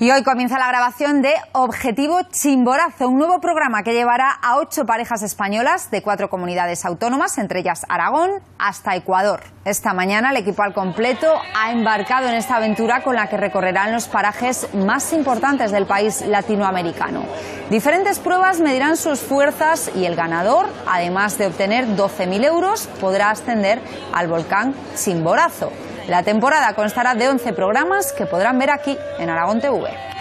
Y hoy comienza la grabación de Objetivo Chimborazo, un nuevo programa que llevará a ocho parejas españolas de cuatro comunidades autónomas, entre ellas Aragón, hasta Ecuador. Esta mañana el equipo al completo ha embarcado en esta aventura con la que recorrerán los parajes más importantes del país latinoamericano. Diferentes pruebas medirán sus fuerzas y el ganador, además de obtener 12.000 euros, podrá ascender al volcán Chimborazo. La temporada constará de 11 programas que podrán ver aquí en Aragón TV.